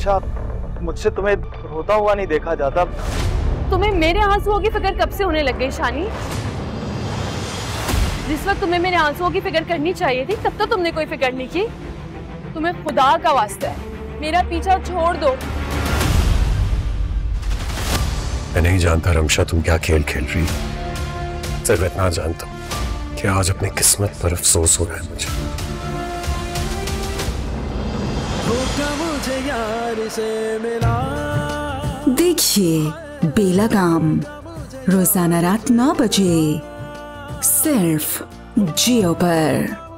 रमशा मुझसे तुम्हें रोता हुआ नहीं देखा जाता। तुम्हें मेरे आंसुओं की फ़िक्र कब से होने लग गई शानी? जिस वक्त तुम्हें मेरे आंसुओं की फ़िक्र करनी चाहिए थी तब तो तुमने कोई फ़िक्र नहीं की। तुम्हें खुदा का वास्ता है। मेरा पीछा छोड़ दो। मैं नहीं जानता रमशा तुम क्या खेल खेल रही हो। सिर्फ़ इतना जानता हूँ कि आज अपनी किस्मत पर अफसोस हो रहा है मुझे। मुझे यार से मिला देखिए बेलागाम। रोज़ाना रात नौ बजे सिर्फ़ जियो पर।